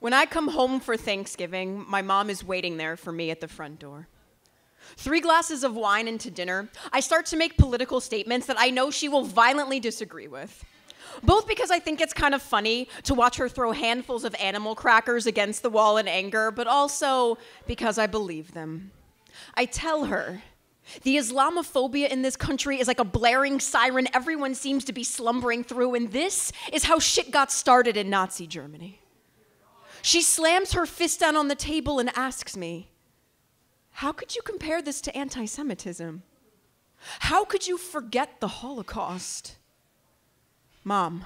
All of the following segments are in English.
When I come home for Thanksgiving, my mom is waiting there for me at the front door. Three glasses of wine into dinner, I start to make political statements that I know she will violently disagree with. Both because I think it's kind of funny to watch her throw handfuls of animal crackers against the wall in anger, but also because I believe them. I tell her the Islamophobia in this country is like a blaring siren everyone seems to be slumbering through, and this is how shit got started in Nazi Germany. She slams her fist down on the table and asks me, How could you compare this to anti Semitism? How could you forget the Holocaust? Mom,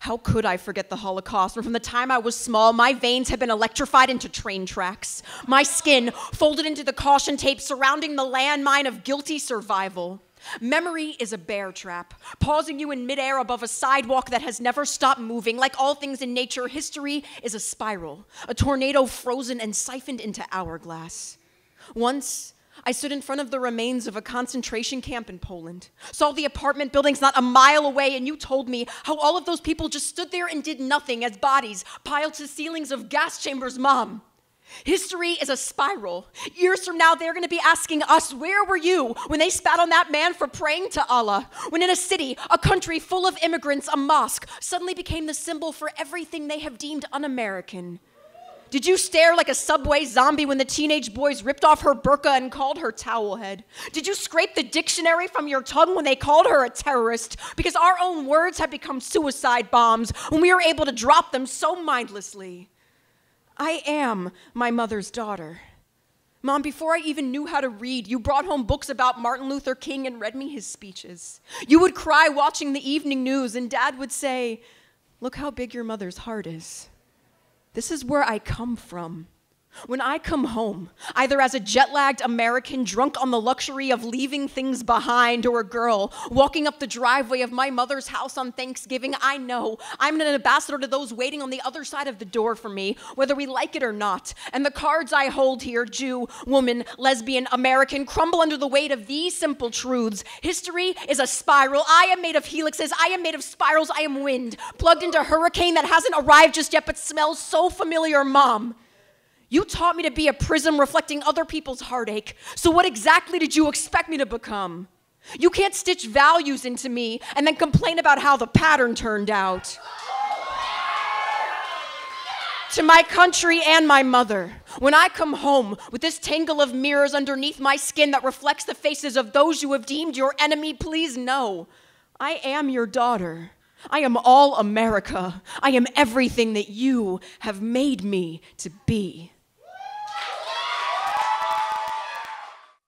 how could I forget the Holocaust when from the time I was small, my veins had been electrified into train tracks, my skin folded into the caution tape surrounding the landmine of guilty survival? Memory is a bear trap, pausing you in midair above a sidewalk that has never stopped moving. Like all things in nature, history is a spiral, a tornado frozen and siphoned into hourglass. Once, I stood in front of the remains of a concentration camp in Poland, saw the apartment buildings not a mile away, and you told me how all of those people just stood there and did nothing as bodies piled to ceilings of gas chambers, Mom. History is a spiral. Years from now, they're going to be asking us, Where were you when they spat on that man for praying to Allah? When in a city, a country full of immigrants, a mosque suddenly became the symbol for everything they have deemed un American. Did you stare like a subway zombie when the teenage boys ripped off her burqa and called her towelhead? Did you scrape the dictionary from your tongue when they called her a terrorist? Because our own words have become suicide bombs when we are able to drop them so mindlessly. I am my mother's daughter. Mom, before I even knew how to read, you brought home books about Martin Luther King and read me his speeches. You would cry watching the evening news, and Dad would say, Look how big your mother's heart is. This is where I come from. When I come home, either as a jet lagged American drunk on the luxury of leaving things behind, or a girl walking up the driveway of my mother's house on Thanksgiving, I know I'm an ambassador to those waiting on the other side of the door for me, whether we like it or not. And the cards I hold here Jew, woman, lesbian, American crumble under the weight of these simple truths. History is a spiral. I am made of helixes. I am made of spirals. I am wind, plugged into a hurricane that hasn't arrived just yet but smells so familiar, Mom. You taught me to be a prism reflecting other people's heartache. So, what exactly did you expect me to become? You can't stitch values into me and then complain about how the pattern turned out. to my country and my mother, when I come home with this tangle of mirrors underneath my skin that reflects the faces of those you have deemed your enemy, please know I am your daughter. I am all America. I am everything that you have made me to be.